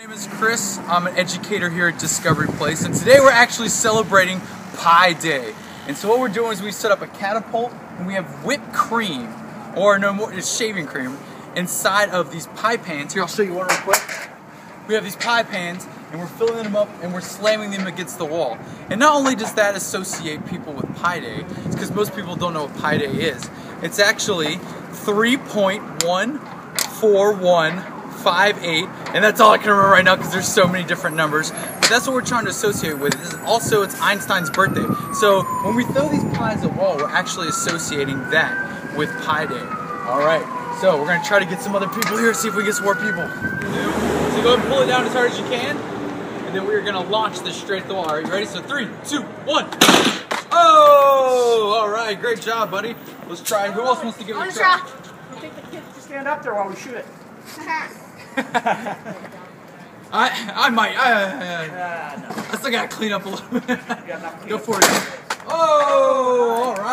My name is Chris. I'm an educator here at Discovery Place, and today we're actually celebrating Pi Day. And so what we're doing is we set up a catapult, and we have whipped cream, or no more, it's shaving cream, inside of these pie pans. Here, I'll show you one real quick. We have these pie pans, and we're filling them up, and we're slamming them against the wall. And not only does that associate people with Pi Day, it's because most people don't know what Pi Day is. It's actually 3.141 five, eight, and that's all I can remember right now because there's so many different numbers. But that's what we're trying to associate with. Is also, it's Einstein's birthday. So when we throw these pies at wall, we're actually associating that with Pi Day. All right, so we're gonna try to get some other people here, see if we get some more people. So go ahead and pull it down as hard as you can, and then we're gonna launch this straight at the wall. All right, you ready? So three, two, one. Oh, all right, great job, buddy. Let's try. Who else wants to give it a try? I think the kids just stand up there while we shoot it. I I might. I, I, Ah. I still gotta clean up a little bit. You got enough Go for it. Oh, all right.